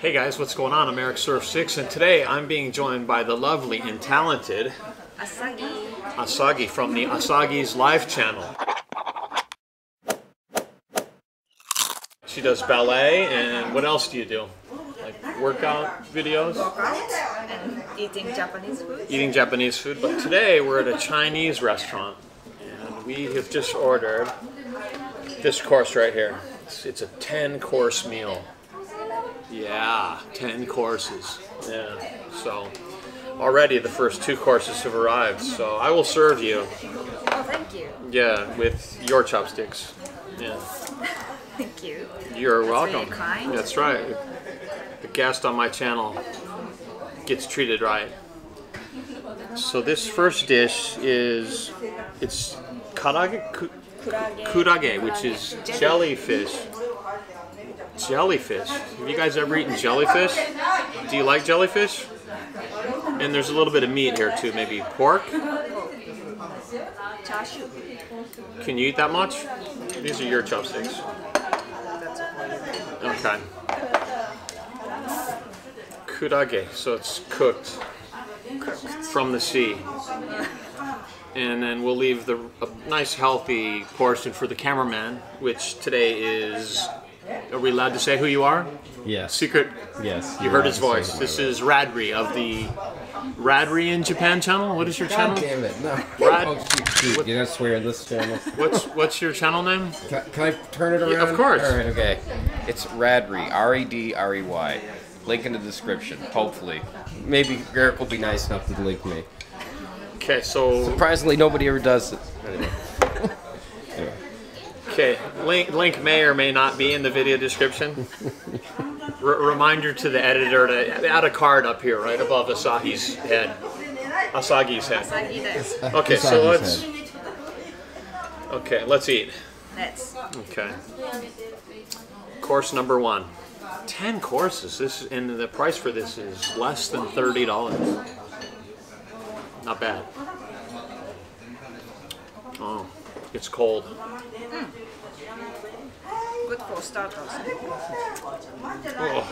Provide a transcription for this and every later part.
Hey guys, what's going on? I'm Eric Surf 6 and today I'm being joined by the lovely and talented Asagi. Asagi from the Asagi's Live channel. She does ballet and what else do you do? Like workout videos? Workout and eating Japanese food. Eating Japanese food, but today we're at a Chinese restaurant and we have just ordered this course right here. It's, it's a 10 course meal. Yeah, 10 courses. Yeah, so already the first two courses have arrived. So I will serve you, Oh, thank you. yeah, with your chopsticks. Yeah, Thank you. you're That's welcome. kind. That's right. The guest on my channel gets treated right. So this first dish is it's karage, ku- Kurage. kurage, which is jellyfish. Jellyfish. Have you guys ever eaten jellyfish? Do you like jellyfish? And there's a little bit of meat here too, maybe pork. Can you eat that much? These are your chopsticks. Okay. Kurage, so it's cooked from the sea. And then we'll leave the a nice healthy portion for the cameraman, which today is. Are we allowed to say who you are? Yes. Secret. Yes. You heard his voice. This is Radrey of the Radrey in Japan channel. What is your God channel? damn it! No. Rad- Oh, shoot, shoot. You don't swear in this channel. What's what's your channel name? Can, can I turn it around? Yeah, of course. All right. Okay. Okay, it's Radrey. R E D R E Y. Link in the description, hopefully. Maybe Eric will be nice enough to link me. Okay, so Surprisingly, nobody ever does it. Anyway. Anyway. Okay, link link may or may not be in the video description. R- reminder to the editor to add a card up here, right above Asahi's head. Asagi's head. Asagi desu. Okay, so Asagi's let's. Okay, let's eat. Let's. Okay. Course number one. Ten courses. This and the price for this is less than thirty dollars. Not bad. Oh, it's cold. Hmm. Good for starters. Oh.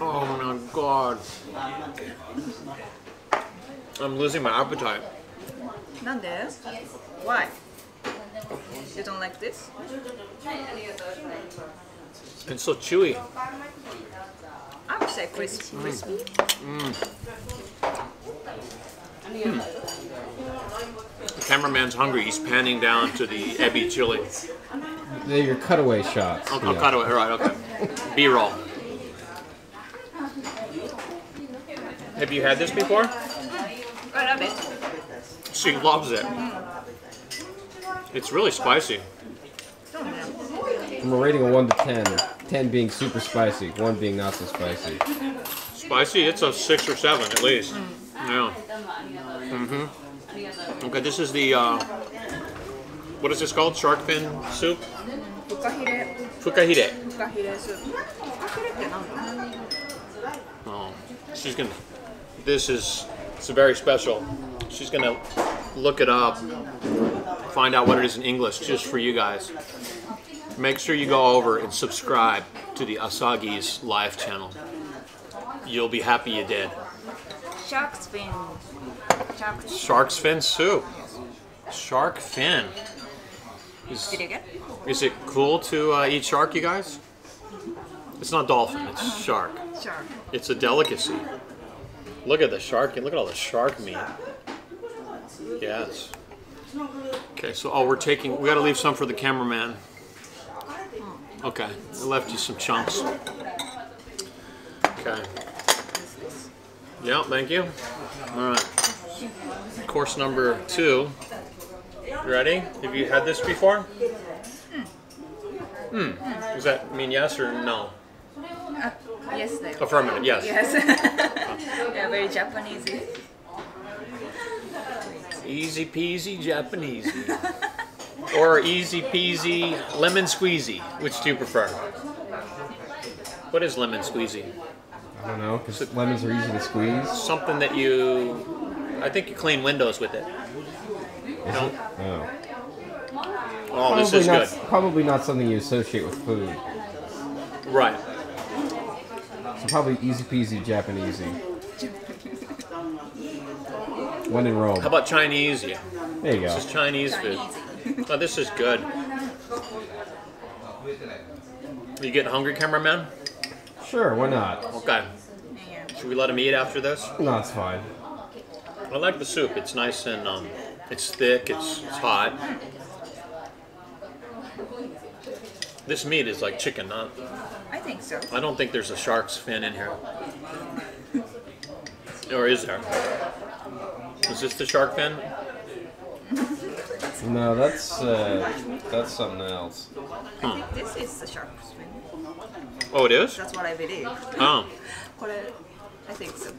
Oh my god. I'm losing my appetite. Nande? Why? You don't like this? It's so chewy. I would say crispy. Mm. Mm. Crispy. The cameraman's hungry. He's panning down to the ebi chili. They're your cutaway shots. I'll, I'll yeah. cut away. Right, okay. B-roll. Have you had this before? I love it. She loves it. It's really spicy. From a rating of one to ten, 10 being super spicy, one being not so spicy. Spicy, it's a six or seven at least. Yeah. Mm-hmm. Okay, this is the, uh, what is this called? Shark fin soup? Fukahire. Fukahire. Oh, she's gonna, this is, it's very special. She's gonna look it up, find out what it is in English just for you guys. Make sure you go over and subscribe to the Asagi's live channel. You'll be happy you did. Shark's fin. Shark's Shark's fin soup. Shark fin. Is, Did you get? is it cool to uh, eat shark, you guys? It's not dolphin, it's shark. Shark. It's a delicacy. Look at the shark. Look at all the shark meat. Yes. Okay, so oh, we're taking. We got to leave some for the cameraman. Okay, I left you some chunks. Okay. Yeah, thank you. All right. Course number two. You ready? Have you had this before? Hmm. Does that mean yes or no? Yes, they Affirmative. Yes. Yes. yeah, very Japanese. Easy peasy Japanese. or easy peasy lemon squeezy. Which do you prefer? What is lemon squeezy? I don't know, because lemons are easy to squeeze. Something that you, I think you clean windows with it. No? Oh. Oh, this Probably is not, good. probably not something you associate with food. Right. So probably easy peasy Japanese. When in Rome. How about Chinese? Yeah. There you go. This is Chinese food. Oh, this is good. Are You getting hungry, cameraman? Sure, why not? Okay. Should we let him eat after this? No, it's fine. I like the soup. It's nice and um, it's thick. It's, it's hot. This meat is like chicken. Not, I think so. I don't think there's a shark's fin in here. Or is there? Is this the shark fin? No, that's uh, that's something else. I think this is the shark's fin. Oh, it is. That's what I believe. Oh, I think so.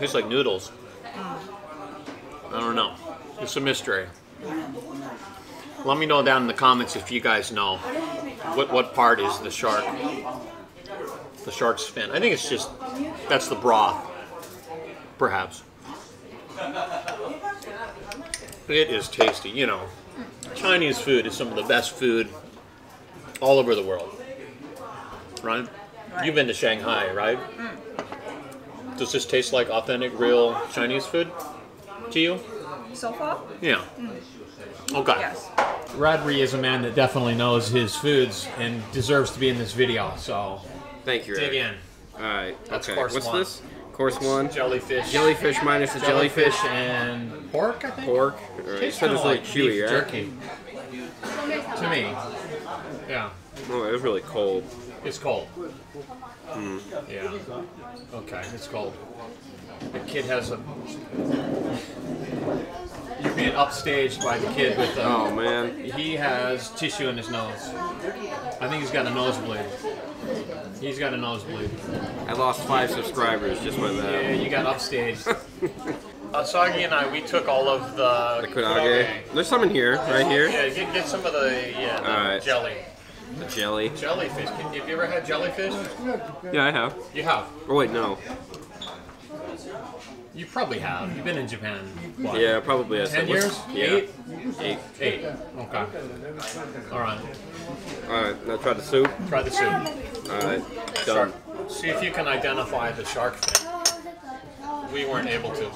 tastes like noodles. Mm. I don't know. It's a mystery. Let me know down in the comments if you guys know what what part is the shark. The shark's fin. I think it's just that's the broth, perhaps. It is tasty. You know, Chinese food is some of the best food all over the world. Right? You've been to Shanghai, right? Hmm. Does this taste like authentic, real Chinese food to you? So far? Yeah. Hmm. Okay. Yes. Radri is a man that definitely knows his foods and deserves to be in this video. So Thank you, dig in. All right. That's okay. course What's one. this? Course one. Jellyfish. Jellyfish minus the Jellyfish jellyfish. and pork. I think. Pork. All right. You Tastes said kind it's of like like chewy, beef right? jerky. To me. Yeah. Oh, it was really cold. It's cold. Hmm. Yeah. Okay, it's cold. The kid has a. You're being upstaged by the kid with the. Oh man. He has tissue in his nose. I think he's got a nosebleed. He's got a nosebleed. I lost five subscribers just by that. Yeah, you got upstaged. Asagi and I, we took all of the, The kurage. There's some in here, right here. Yeah, get, get some of the yeah the Alright. jelly. The jelly. Jellyfish. Can, have you ever had jellyfish? Yeah, I have. You have. Oh wait, no. You probably have. You've been in Japan. What? Yeah, probably. I Ten said- years? Yeah. Eight? Eight. Eight. Okay. All right. All right. Now try the soup. Try the soup. All right. Shark. Done. See if you can identify the shark fin. We weren't able to.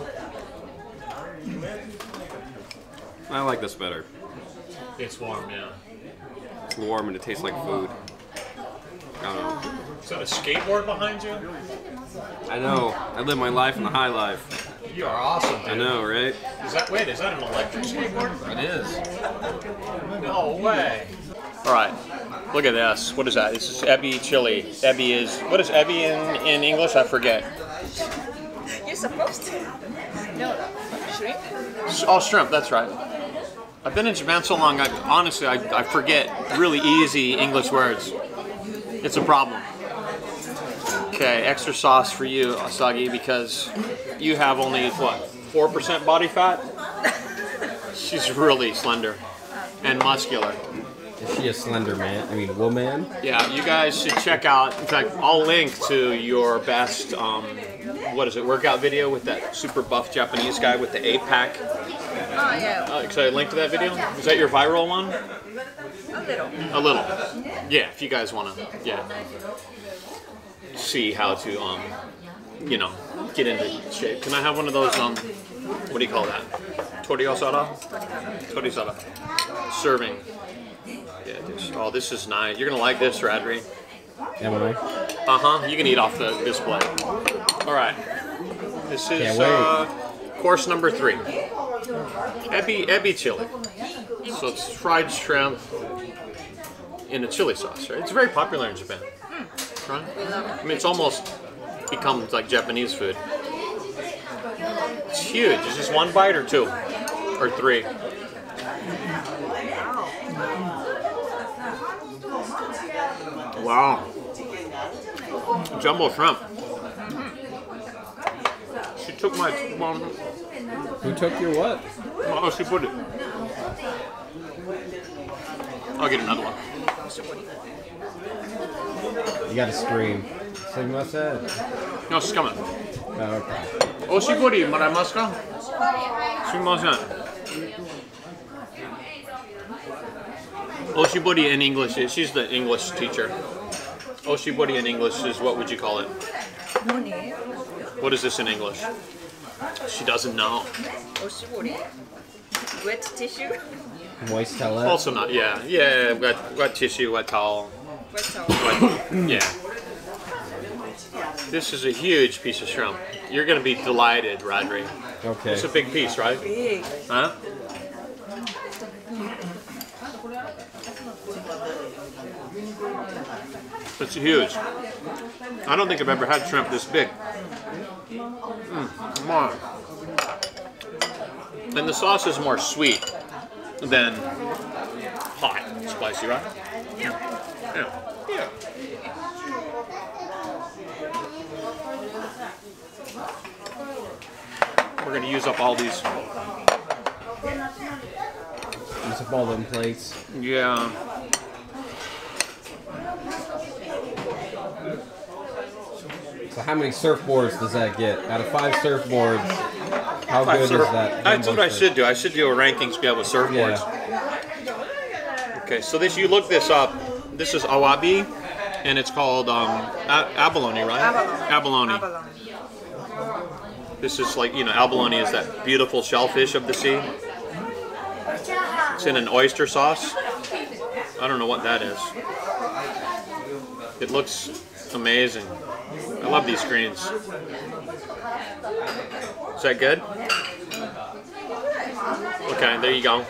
I like this better. It's warm, yeah. It's warm and it tastes like food. I don't know. Is that a skateboard behind you? I know. I live my life in the high life. You are awesome, dude. I know, right? Is that wait? Is that an electric skateboard? It is. No way. All right. Look at this. What is that? This is Ebi chili. Ebi is what is Ebi in, in English? I forget. You're supposed to. No, shrimp? S- Oh, shrimp. That's right. I've been in Japan so long. I honestly I, I forget really easy English words. It's a problem. Okay, extra sauce for you, Asagi, because you have only what four percent body fat. She's really slender and muscular. Is she a slender man? I mean, woman? Yeah, you guys should check out. In fact, I'll link to your best, um, what is it, workout video with that super buff Japanese guy with the eight pack. Oh, yeah. Uh, should I link to that video? Is that your viral one? A little. A little. Yeah, if you guys want to, yeah, see how to, um, you know, get into shape. Can I have one of those? Um, what do you call that? Toriyosara. Toriyosara. Serving. Yeah. This, oh, this is nice. You're gonna like this, Radrey. Am I? Uh huh. You can eat off the this plate. All right. This is uh, course number three. Ebi ebi chili. So it's fried shrimp in a chili sauce, right? It's very popular in Japan. Right? I mean, it's almost become like Japanese food. It's huge. Is this one bite or two? Or three? Wow jumbo shrimp. She took my. Mom. Who took your what? Oh, she put it. I'll get another one. You gotta scream. Sing what's that? No, she's coming. Oh, okay. Oh, she put it. Mara maska? Sumimasen. Oshibori in English. She's the English teacher. Oshibori in English is what would you call it? What is this in English? She doesn't know. Oshibori. Wet tissue. Moist towel. Also not, yeah. Yeah, wet, wet tissue, wet towel. Wet towel. Wet, yeah. This is a huge piece of shrimp. You're going to be delighted, Radrey. Okay. It's a big piece, right? Big. Huh? It's huge. I don't think I've ever had shrimp this big. Mm, come on. And the sauce is more sweet than hot, spicy, right? Yeah. Yeah. Yeah. We're gonna use up all these. Use up all them plates. Yeah. So how many surfboards does that get? Out of five surfboards, how Five good is that? That's what I should do. I should do a rankings scale with surfboards. Yeah. Okay, so this you look this up. This is awabi, and it's called um, a- abalone, right? Abalone. Abalone. Abalone. This is like you know, abalone is that beautiful shellfish of the sea. It's in an oyster sauce. I don't know what that is. It looks amazing. I love these greens. Is that good? Okay, there you go.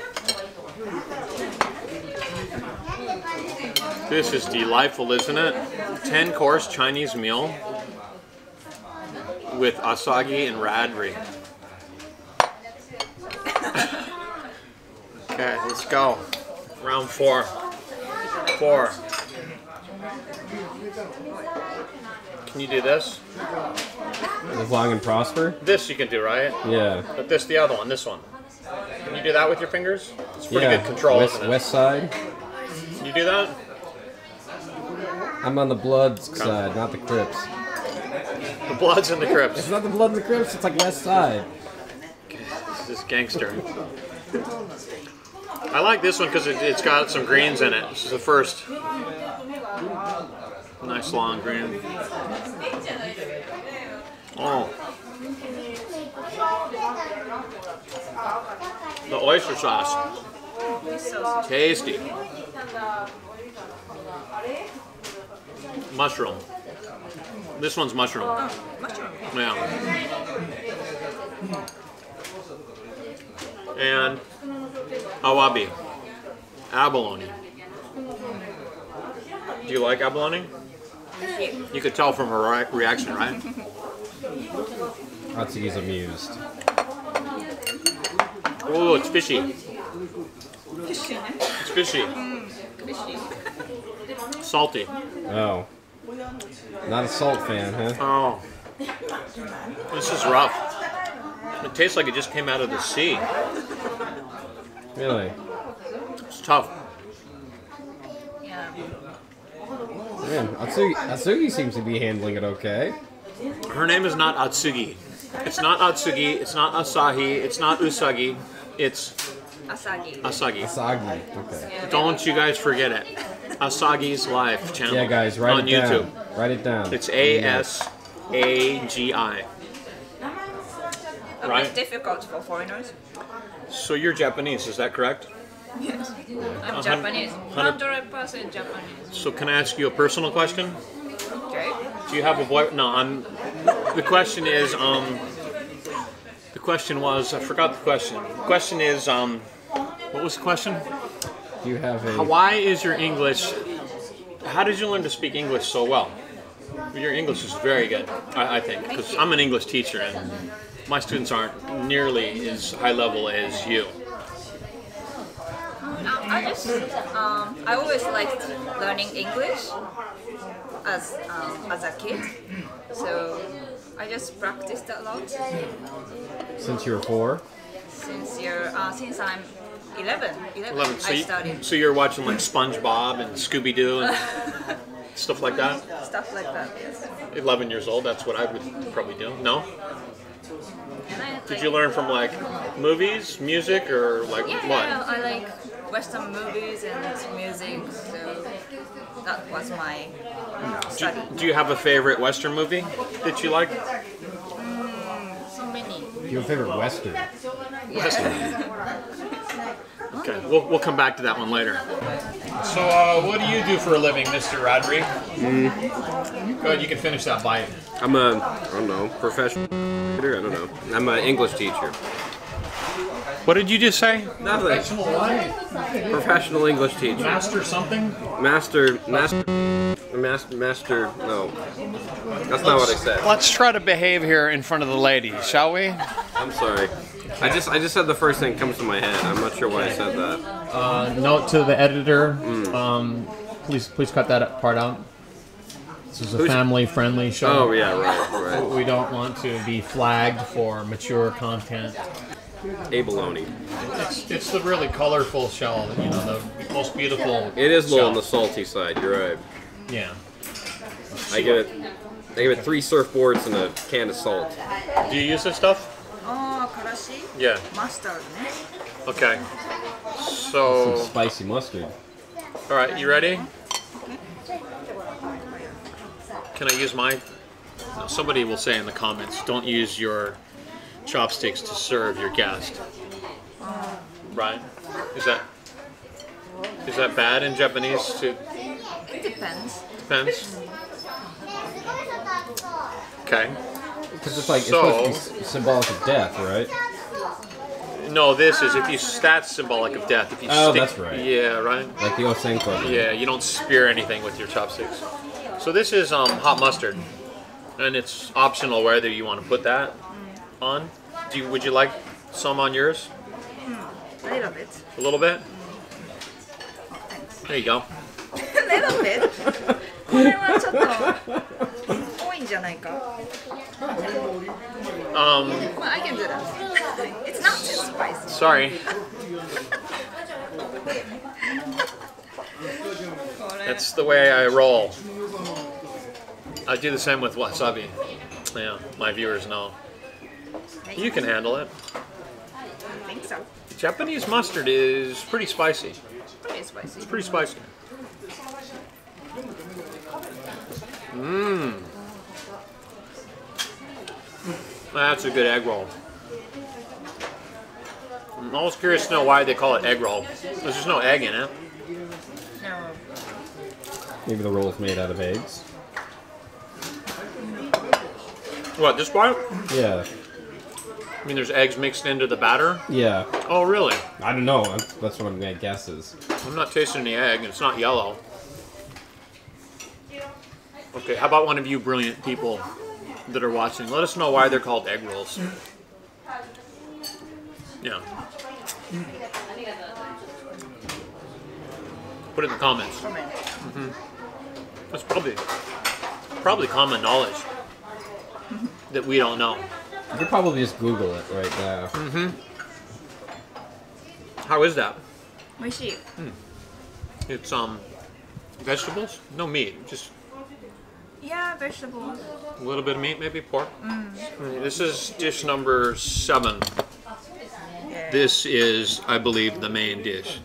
This is delightful, isn't it? 10 course Chinese meal with asagi and radrey. okay, let's go. Round four. Four. Can you do this? Live long and prosper. This you can do, right? Yeah. But this, the other one, this one. Can you do that with your fingers? It's pretty yeah. good control, West, west side. Can you do that? I'm on the blood side, not the Crips. The Bloods and the Crips. It's not the blood and the Crips. It's like west side. This is gangster. I like this one because it, it's got some greens in it. This is the first. Nice long green. Oh. The oyster sauce. Tasty. Mushroom. This one's mushroom. Yeah. And awabi. Abalone. Do you like abalone? You could tell from her reaction, right? Atsugi's amused. Oh, it's fishy. Fishy. It's fishy. Fishy. Salty. Oh. Not a salt fan, huh? Oh. This is rough. It tastes like it just came out of the sea. Really? It's tough. Yeah. Man, Atsugi, Atsugi seems to be handling it okay. Her name is not Atsugi. It's not Atsugi. It's not Asahi. It's not Usagi. It's Asagi. Asagi. Asagi. Okay. Don't you guys forget it. Asagi's Life channel. Yeah, guys, write on it down. YouTube. Write it down. It's A S A G I. Right. bit difficult for foreigners. So you're Japanese, is that correct? Yes. I'm Japanese. hundred- 100% Japanese. So can I ask you a personal question? Okay. Do you have a boy? No, I'm. The question is, um, the question was, I forgot the question. The question is, um, what was the question? Do you have a? Why is your English? How did you learn to speak English so well? Your English is very good, I, I think, because I'm an English teacher and my students aren't nearly as high level as you. I just, um, I always liked learning English as um, as a kid, so I just practiced a lot Since you were four. since you're uh, since I'm 11. 11, 11. So, I you, started so you're watching like SpongeBob and Scooby Doo and stuff like that. stuff like that. Yes. 11 years old. That's what I would probably do. No. And I, Did like, you learn from like movies, music, or like Yeah, what? yeah, I like Western movies and music, so that was my study. Do you have a favorite Western movie that you like? So many. Your favorite Western? Western. Okay, we'll, we'll come back to that one later. So, uh, what do you do for a living, Mr. Radrey? Go ahead, you can finish that bite. I'm a, I don't know, professional. I don't know. I'm an English teacher. What did you just say? Nothing. what? Professional English teacher. Master something? Master, master, master, master. No, that's not what I said. Let's try to behave here in front of the ladies, shall we? I'm sorry. I just, I just said the first thing that comes to my head. I'm not sure why I said that. Uh, note to the editor. Um, please, please cut that part out. This is a family-friendly show. Oh yeah, right, right. We don't want to be flagged for mature content. Abalone. It's, it's the really colorful shell, you know, the most beautiful. It is a little on the salty side. You're right. Yeah. I give it, I give it three surfboards and a can of salt. Do you use this stuff? Oh, karashi? Yeah. Mustard. Okay. So some spicy mustard. all right, you ready? Can I use my? Somebody will say in the comments, don't use your chopsticks to serve your guest. Right? Is that is that bad in Japanese? To It depends. depends. Okay. Because it's like So- it's supposed to be symbolic of death, right? No, this is if you that's symbolic of death. If you Oh, stick, that's right. Yeah, right. Like the Osenko. thing. Yeah, you don't spear anything with your chopsticks. So this is um, hot mustard, and it's optional whether you want to put that on. Do you, would you like some on yours? A little bit. A little bit. There you go. A little bit. これはちょっと多いんじゃないか。 Um, Well, I can do that. It's not too spicy. sorry. That's the way I roll. I do the same with wasabi. Yeah, my viewers know. You can handle it. I think so. Japanese mustard is pretty spicy. Pretty spicy. It's Pretty spicy. Mmm. That's a good egg roll. I'm always curious to know why they call it egg roll. There's just no egg in it. No. Maybe the roll's made out of eggs. What, this part? Yeah. I mean, there's eggs mixed into the batter? Yeah. Oh, really? I don't know. That's, that's what I'm gonna guess is. I'm not tasting the egg, it's not yellow. Okay, how about one of you brilliant people that are watching? Let us know why they're called egg rolls. Yeah. Put it in the comments. Comment. Mm-hmm. That's probably probably common knowledge that we don't know. You could probably just Google it right now. Mm-hmm. How is that? My sheep. Mm. It's um vegetables? No meat, just yeah, vegetables. A little bit of meat, maybe pork. Mm. This is dish number seven. This is, I believe, the main dish.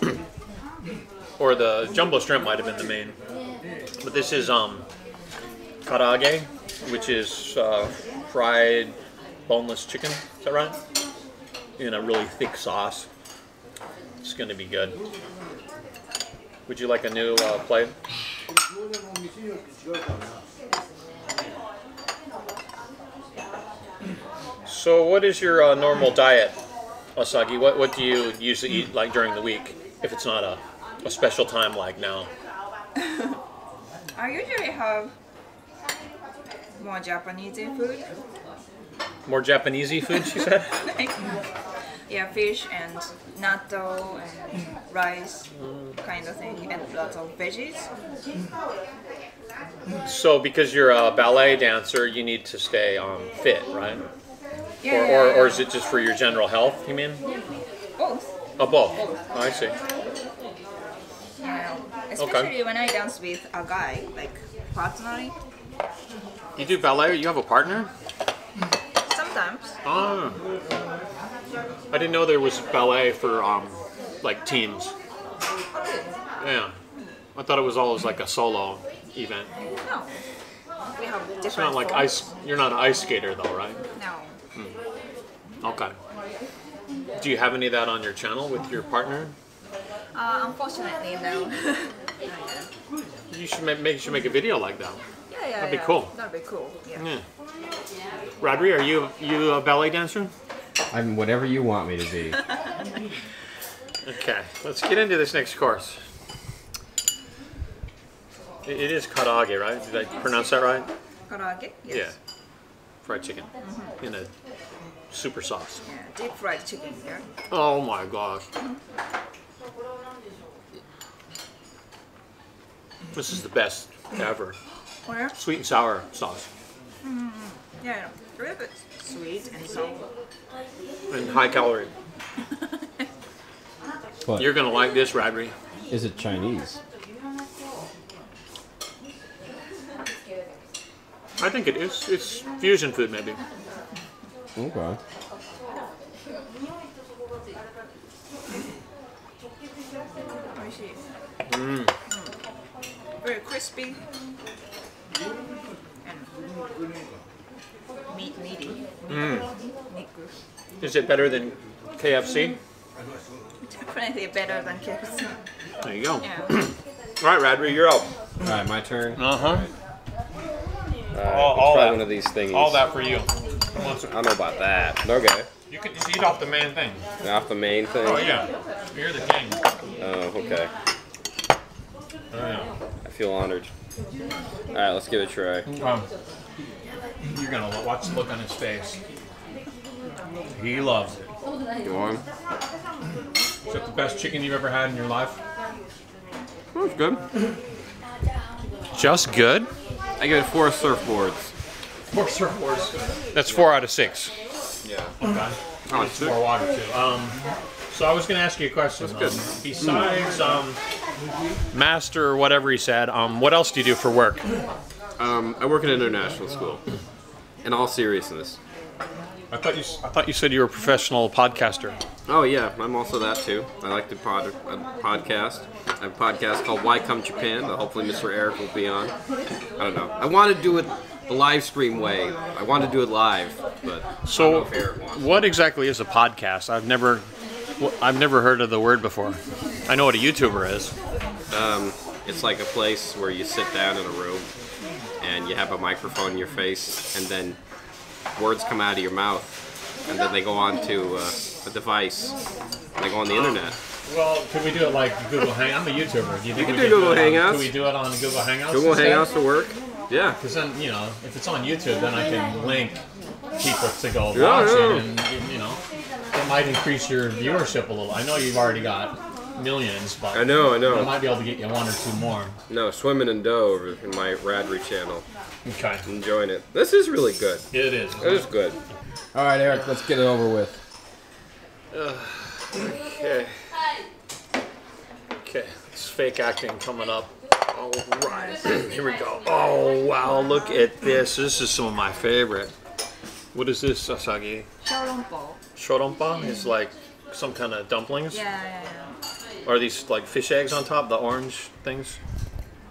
or the jumbo shrimp might have been the main. But this is um, karage, which is uh, fried boneless chicken. Is that right? In a really thick sauce. It's going to be good. Would you like a new uh, plate? So, what is your uh, normal diet, Asagi? What what do you usually eat like during the week, if it's not a, a special time like now? I usually have more Japanese food. More Japanesey food, she said. Yeah, fish and natto and rice kind of thing, and lots of veggies. So, because you're a ballet dancer, you need to stay um, fit, right? Yeah, Or, or, or is it just for your general health? You mean? both? Oh, both. I see. Yeah, especially when I dance with a guy, like partnering. You do ballet? You have a partner? Sometimes. Oh. I didn't know there was ballet for um, like teams. Okay. Yeah. I thought it was always like a solo event. No. We have different. It's not like forms. ice. You're not an ice skater though, right? No. Okay. Do you have any of that on your channel with your partner? Uh, unfortunately, no. You should make, make you should make a video like that. yeah, yeah. That'd be yeah. cool. That'd be cool. Yeah. Yeah. Radrey, are you you a ballet dancer? I'm whatever you want me to be. Okay, let's get into this next course. It, it is karage, right? Did I pronounce that right? Karage. Yes. Yeah. Fried chicken in a super sauce. Yeah. Deep fried chicken. Yeah. Oh my gosh. This is the best ever. Where? Sweet and sour sauce Yeah. A little bit sweet and sour. and high calorie. But You're gonna like this, Radrey. is it Chinese? I think it is. It's fusion food, maybe. Okay. Oishi. Mm. Very crispy. And meat meaty. Mm. Meat. Is it better than KFC? Definitely better than KFC. There you go. Yeah. All right, Radrey, you're up. All right, my turn. Uh huh. Alright, All- all try that. one of these thingies. All that for you. I don't know about that. Okay. You can just eat off the main thing. Off the main thing. Oh yeah, you're the king. Oh, okay. Oh yeah. I feel honored. All right, let's give it a try. Um, you're gonna watch the look on his face. He loves it. You want? Is that the best chicken you've ever had in your life? That's good. Just good. I give it four surfboards. Four surfboards. That's four out of six. Yeah. Okay. Oh, It's more water too. Um, so I was going to ask you a question. Um, besides um, master or whatever he said, um, what else do you do for work? Um, I work at an international school. In all seriousness. I thought you I thought you said you were a professional podcaster. Oh yeah, I'm also that too. I like to pod a podcast. I have a podcast called Why Come Japan that hopefully Mr. Eric will be on. I don't know. I want to do it the live stream way. I want to do it live, but I So, don't know if Eric wants. what exactly is a podcast? I've never wh- I've never heard of the word before. I know what a YouTuber is. Um, it's like a place where you sit down in a room and you have a microphone in your face, and then words come out of your mouth, and then they go on to uh, a device. They go on the internet. Well, could we do it like Google Hang? I'm a YouTuber. Do you think can we do could Google it on- Hangouts. Could we do it on Google Hangouts? Google instead? Hangouts to work. Yeah. Because then, you know, if it's on YouTube, then I can link people to go Yeah, watch yeah. it, and you know, it might increase your viewership a little. I know you've already got millions, but I know, I know. I might be able to get you one or two more. No, swimming in dough over in my Radrey channel. Okay, Enjoying it. This is really good. it is. It is good. All right, Eric, let's get it over with. Okay. Okay, it's fake acting coming up. All right, here we go. Oh wow, look at this. This is some of my favorite. What is this, Sasagi? Xiaolongbao. Shorompa is like some kind of dumplings. Yeah, yeah, yeah. Are these like fish eggs on top, the orange things?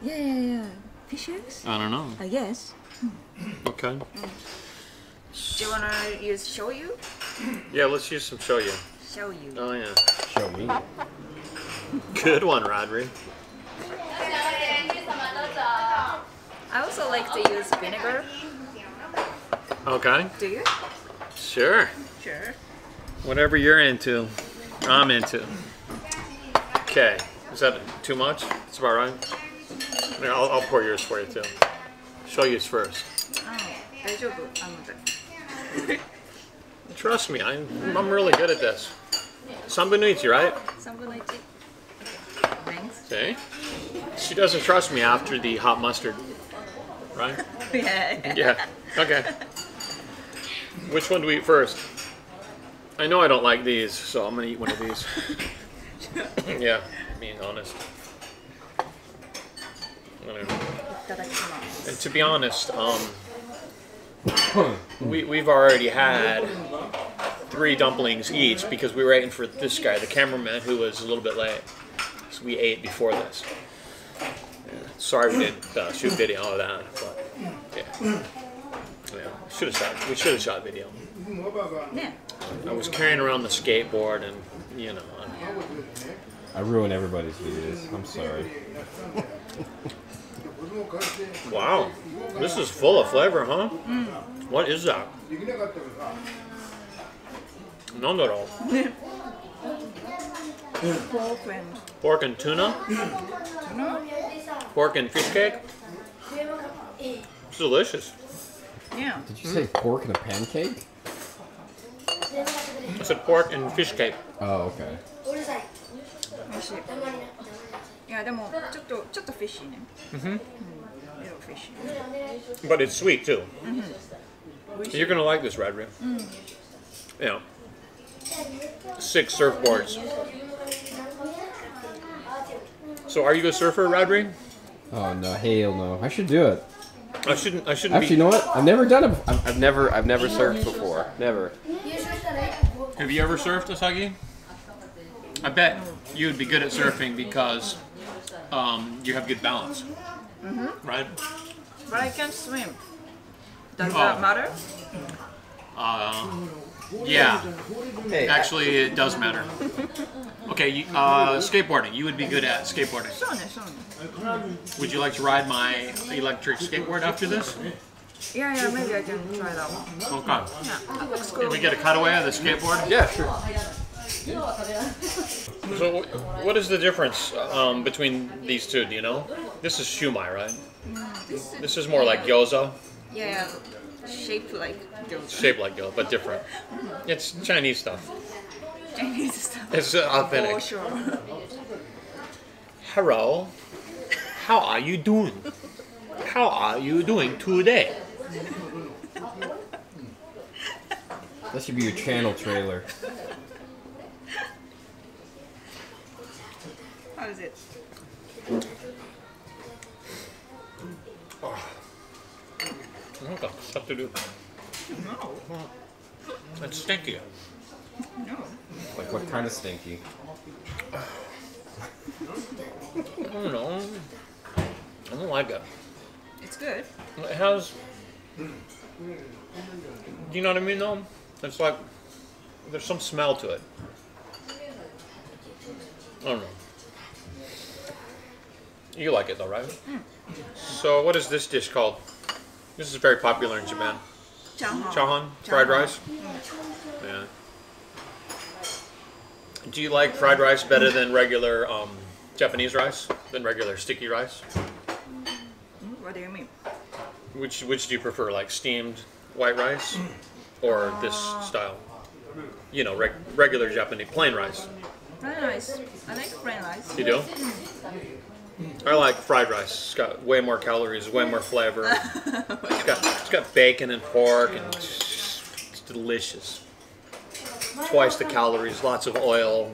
Yeah, yeah, yeah. Fish eggs? I don't know. I guess. Okay. Hmm. Do you wanna use shoyu? Yeah, let's use some shoyu. Shoyu. Oh yeah. Show me. Good one, Radrey. I also like to use vinegar. Okay. Do you? Sure. Sure. Whatever you're into, I'm into. Okay. Is that too much? It's about right. Here, I'll, I'll, pour yours for you too. Show yours first. Trust me, I'm, I'm really good at this. Sambunichi, right? Thanks. Okay. She doesn't trust me after the hot mustard. Right? yeah. Yeah. Okay. Which one do we eat first? I know I don't like these, so I'm gonna eat one of these. yeah, being honest. And to be honest, um, we, we've already had three dumplings each because we were waiting for this guy, the cameraman, who was a little bit late. So we ate before this. Yeah. Sorry we didn't uh, shoot video of that, but yeah. yeah. Should have shot. We should have shot video. Yeah. I was carrying around the skateboard and, you know. I, I ruin everybody's videos. I'm sorry. wow. This is full of flavor, huh? Mm. What is that? None at all. Pork and tuna? tuna? Pork and fish cake? It's delicious. Yeah. Did you mm. say pork and a pancake? It's a pork and fish cake. Oh, okay. 美味しい。いやでもちょっとちょっとフィッシーね。Mm mm-hmm. -hmm. mm, but it's sweet too. Mm -hmm. You're gonna like this, Radrey. Mm. You know, six surfboards. So are you a surfer, Radrey? Oh no, hell no! I should do it. I shouldn't. I shouldn't. Actually, be... you know what? I've never done it. I've, I've never. I've never surfed before. Never. Have you ever surfed a I bet you'd be good at surfing because um, you have good balance. Mm -hmm. Right? But I can't swim. Does oh. that matter? Uh, yeah. Hey, Actually, I it does matter. okay, uh, skateboarding. You would be good at skateboarding. Would you like to ride my electric skateboard after this? Yeah, yeah, maybe I can try that one. Okay. Yeah, that looks Can we get a cutaway of the skateboard? yeah, sure. So, what is the difference um, between these two? Do you know? This is shumai, right? This is more like gyoza, Yeah, shaped like gyoza. shaped like gyoza, but different. It's Chinese stuff. Chinese stuff. It's uh, For authentic. sure. Hello. How are you doing? How are you doing today? That should be your channel trailer. How is it? What the fuck to do? No, It's stinky. no. Like what kind of stinky? I don't know. I don't like it. It's good. It has. Do you know what I mean, though? It's like there's some smell to it. I don't know. You like it though, right? So, what is this dish called? This is very popular in Japan. Chahan. Chahan, fried rice. Yeah. Do you like fried rice better than regular um, Japanese rice? Than regular sticky rice? What do you mean? Which which do you prefer, like steamed white rice, or this style? You know, reg- regular Japanese plain rice. Plain rice. I like plain rice. You do? I like fried rice. It's got way more calories, way more flavor. It's got it's got bacon and pork, and it's, it's delicious. Twice the calories, lots of oil.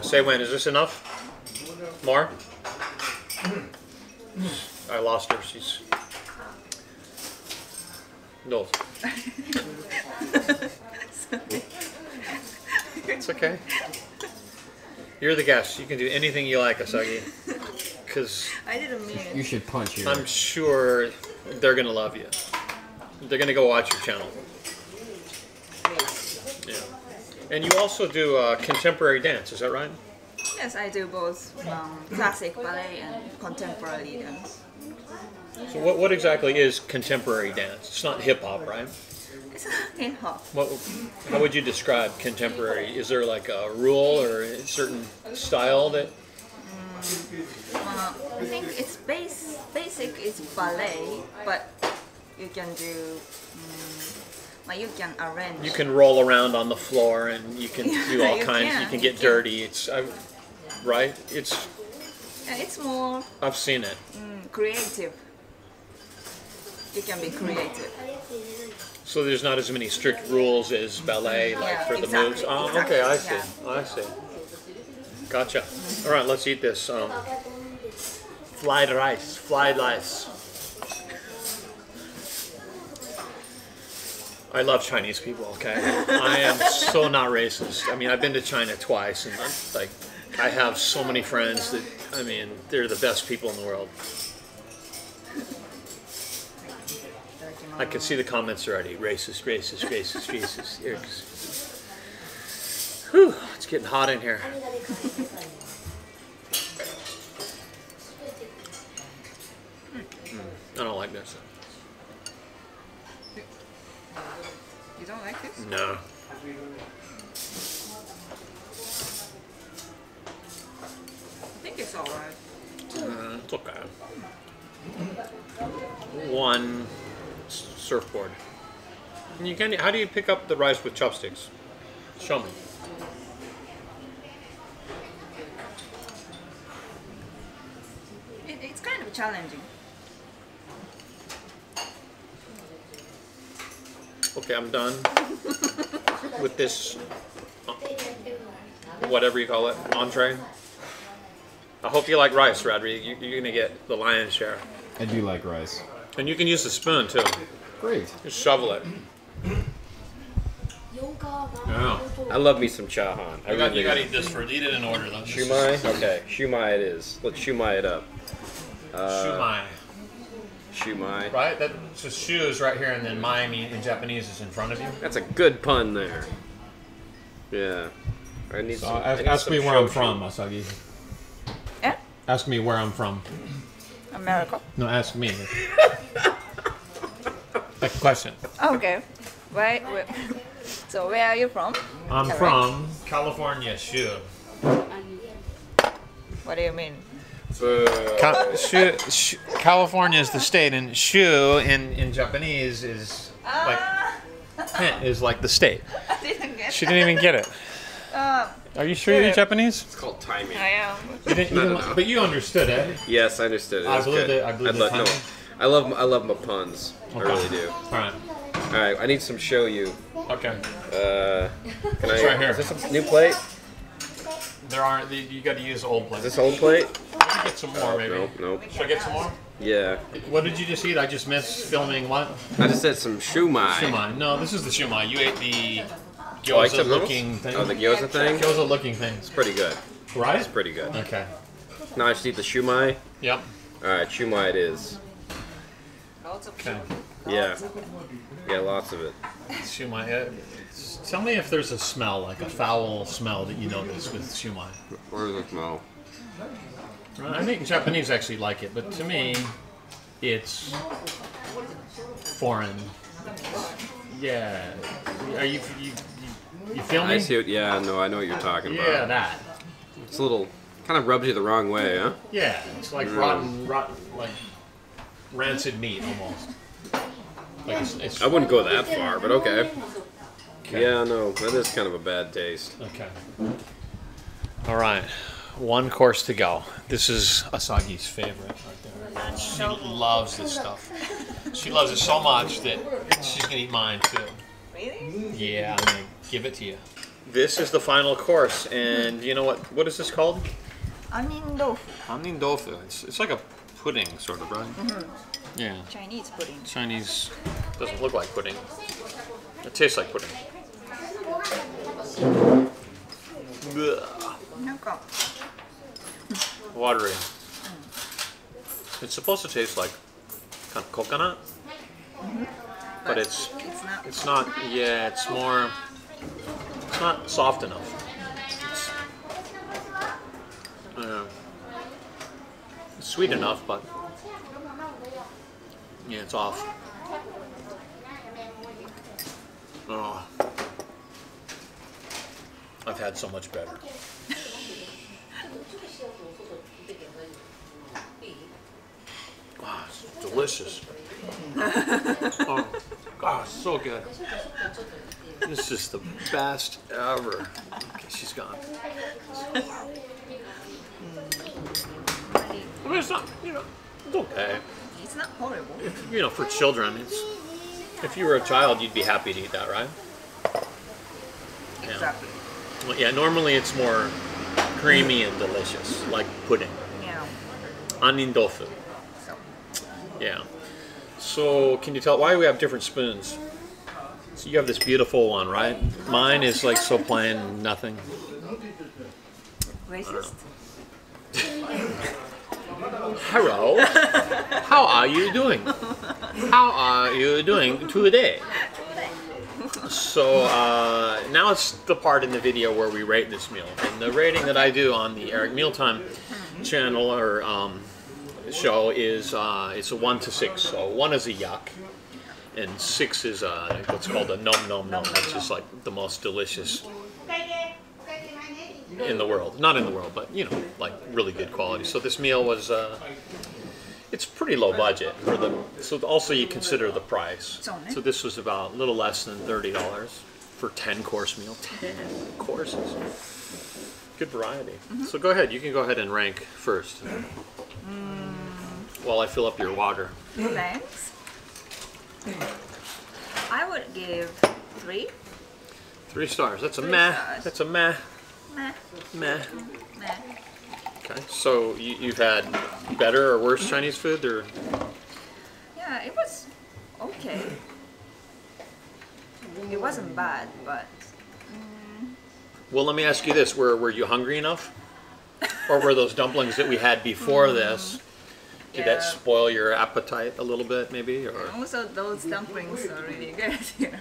Say when is this enough? More? I lost her. She's no. It's okay. You're the guest. You can do anything you like, Asagi. Because I didn't mean it. You should punch here. I'm sure they're gonna love you. They're gonna go watch your channel. Yeah. And you also do uh, contemporary dance, is that right? Yes, I do both um, classic ballet and contemporary dance. So what, what exactly is contemporary dance? It's not hip hop, right? It's not hip hop. What, how would you describe contemporary? Is there like a rule or a certain style that? Uh, I think it's base basic is ballet, but you can do um, like you can arrange. You can roll around on the floor and you can do all You kinds. can, you can you get can. dirty. It's I, right. It's Yeah, it's more I've seen it. mm, creative. You can be creative. So there's not as many strict rules as ballet, like Yeah, for the exactly, moves. Oh, exactly, okay, I see. yeah. I see. Gotcha. All right, let's eat this. Um, fried rice. Fried rice. I love Chinese people. Okay, I am so not racist. I mean, I've been to China twice, and I'm, like, I have so many friends that I mean, they're the best people in the world. I can see the comments already. Racist, racist, racist, racist. Yikes. Whew, it's getting hot in here. Mm, I don't like this. You don't like this? No. I think it's alright. Uh, it's okay. One surfboard. And you can. How do you pick up the rice with chopsticks? Show me. It, it's kind of challenging. Okay, I'm done with this. uh, Whatever you call it, entree. I hope you like rice, Radrey. You, you're gonna get the lion's share, I do like rice. and you can use the spoon too. Great. Just shovel it. Yeah. I love me some chahan. I You got, really you got to do. eat this for eat it in order though. Shumai? Okay, shumai it is. Let's shumai it up. Shumai. Shumai. Right? That so shu is right here, and then Miami in Japanese is in front of you. That's a good pun there. Yeah. I need So some. I ask, need ask some me where I'm shochu. from, Asagi. Eh? Ask me where I'm from. America. No, ask me. like a question. Okay. Where, where, so where are you from? I'm Correct. from. California shu. What do you mean? Cal- shu, shu, California is the state, and shu in, in Japanese is like hint is like the state. I didn't get She didn't even get it. Uh, Are you sure you Yeah. eat Japanese? It's called timing. I am. You didn't, you didn't- but you understood it. Yes, I understood it. I It's believe good. the- I believe I'd the love- no, timing. I love I love my puns. I really do. All right. All right, I need some show you. Okay. Uh, can I? right here. Is this a new plate? There aren't. You got to use old Is plates. this old plate? Get some more, maybe. Nope, nope. Should I get some more? Yeah. What did you just eat? I just missed filming what? I just said some shumai. Shumai. No, this is the shumai. You ate the Oh, I gyoza took those? looking thing. Oh, the gyoza thing. gyoza looking thing. It's pretty good. Right? It's pretty good. Okay. Now I just eat the shumai. Yep. All right, shumai it is. Lots of Okay. Yeah. Yeah, lots of it. Shumai. Uh, tell me if there's a smell, like a foul smell that you notice with shumai. Where does it smell? I think Japanese actually like it, but to me, it's foreign. Yeah. Are you you, you, you feel me? I see it. Yeah, no, I know what you're talking Yeah, about. Yeah, that. It's a little, kind of rubs you the wrong way, huh? Yeah, it's like rotten, rotten, like rancid meat almost. Like it's, it's I wouldn't go that far, but okay. Yeah, no, that is kind of a bad taste. okay. All right, one course to go. This is Asagi's favorite right there. She loves this stuff. She loves it so much that she's gonna eat mine too. Really? Yeah, I'm gonna give it to you. This is the final course, and you know what? What is this called? Annin tofu. Annin tofu. It's, it's like a pudding, sort of, right? Mm -hmm. Yeah. Chinese pudding. Chinese doesn't look like pudding. It tastes like pudding. Watery. Mm. It's supposed to taste like kind of coconut, mm -hmm. but, but, it's it's not. It's not. Yeah, it's more. It's not soft enough. Sweet enough, but yeah, it's off. Oh, I've had so much better. Ah, it's delicious. oh, gosh, so good. This is the best ever. Okay, she's gone. I mean, it's not, you know, it's okay. It's not horrible. You know, for children, it's. If you were a child, you'd be happy to eat that, right? Yeah. Exactly. Well, yeah, normally it's more creamy and delicious, like pudding. Yeah. Annin tofu. So Yeah. So, can you tell why we have different spoons? So you have this beautiful one, right? Mine is like so plain, nothing. Racist? Hello. How are you doing? How are you doing today? So uh, now it's the part in the video where we rate this meal, and the rating that I do on the Eric Mealtime channel or um, show is uh, it's a one to six. So one is a yuck, and six is uh, what's called a nom nom nom, That's just like the most delicious in the world. Not in the world, but you know, like really good quality. So this meal was. Uh, it's pretty low budget for the. So also you consider the price. So this was about a little less than thirty dollars for ten course meal. Ten courses. Good variety. So go ahead. You can go ahead and rank first. While I fill up your water. Thanks. I would give three. Three stars. That's a Three meh. stars. That's a meh. Meh, Meh. meh. Okay. So you, you've had better or worse Chinese food, or Yeah, it was okay. It wasn't bad, but mm. Well, let me ask you this: Were were you hungry enough, or were those dumplings that we had before mm-hmm. this? Did that spoil your appetite a little bit, maybe? Or also those dumplings are really good, you know.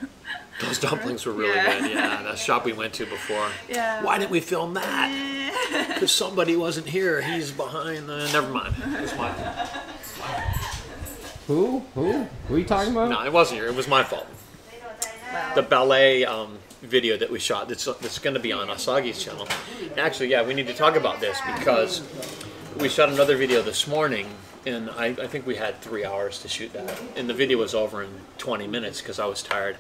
Those dumplings were really Yeah. good. Yeah, that shop we went to before. Yeah. Why didn't we film that? Because somebody wasn't here. He's behind the. Never mind. It was my. Who? Who? Who are you talking about? No, it wasn't your. It was my fault. Well, The ballet um, video that we shot. That's that's going to be on Asagi's channel. Actually, yeah, we need to talk about this because we shot another video this morning, and I, I think we had three hours to shoot that, and the video was over in 20 minutes because I was tired.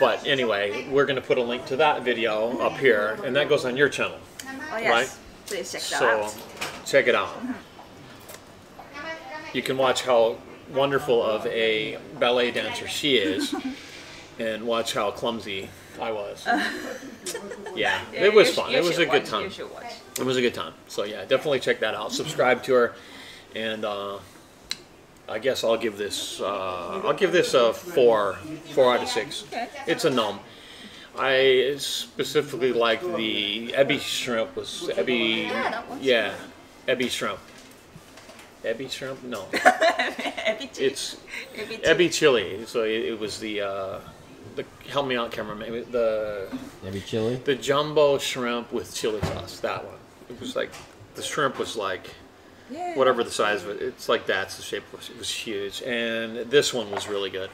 But anyway, we're going to put a link to that video up here, and that goes on your channel. oh yes, right. please check that So out. check it out. You can watch how wonderful of a ballet dancer she is, and watch how clumsy I was. Yeah, it was fun. It was a good time. You should watch. It was a good time. So yeah, definitely check that out. Subscribe to her, and uh, I guess I'll give this. Uh, I'll give this a four, four out of six. Okay. It's a num. I specifically like the ebi shrimp. Was ebi? Yeah, that was- Yeah, ebi shrimp. Ebi shrimp? No, Ebi it's Ebi chili. So it, it was the. Uh, the help me out, cameraman. The Maybe chili. the jumbo shrimp with chili sauce. That one. It was like the shrimp was like Yeah. whatever the size of it. It's like that. It's the shape was it was huge, and this one was really good.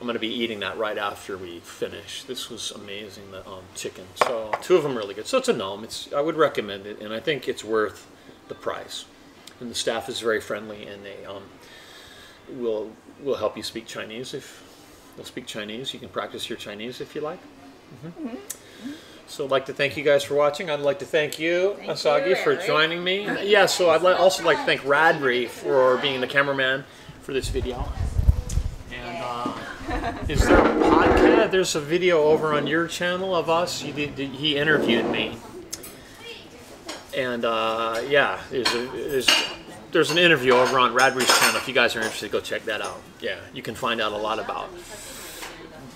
I'm gonna be eating that right after we finish. This was amazing. The um, chicken. So two of them really good. So it's a gnome. It's I would recommend it, and I think it's worth the price. And the staff is very friendly, and they um, will will help you speak Chinese if they'll speak Chinese. You can practice your Chinese if you like. Mhm. So I'd like to thank you guys for watching. I'd like to thank you, Thank Asagi, you, for joining me. Yeah, so I'd li- also like to thank Radrey for being the cameraman for this video. And uh, is there a podcast? There's a video over on your channel of us. He, did, he interviewed me. And uh, yeah, there's, a, there's, there's an interview over on Radrey's channel. If you guys are interested, go check that out. Yeah, you can find out a lot about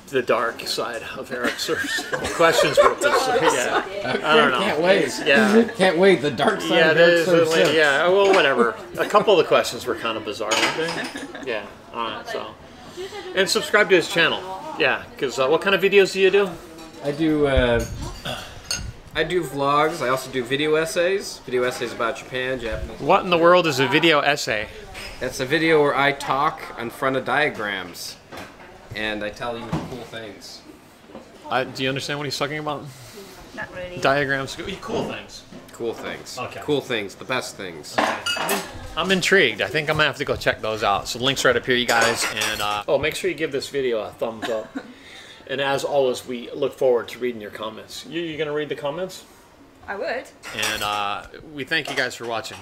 the dark side of Eric Surf's questions with this. Yeah, I don't know. Can't wait. Yeah. Can't wait. The dark side Yeah, of there's Eric Surf yeah. Well, whatever. A couple of the questions were kind of bizarre, weren't they? Yeah. All right. So, and subscribe to his channel. Yeah, because uh, what kind of videos do you do? I do. Uh, I do vlogs. I also do video essays. Video essays about Japan, Japanese. What in the world is a video essay? It's a video where I talk in front of diagrams, and I tell you cool things. Uh, do you understand what he's talking about? Not really. Diagrams. Cool things. Cool things. Okay. Cool things. The best things. I'm intrigued. I think I'm gonna have to go check those out. So links right up here, you guys. And uh, oh, make sure you give this video a thumbs up. and as always, we look forward to reading your comments. You, you gonna read the comments? I would. And uh, we thank you guys for watching.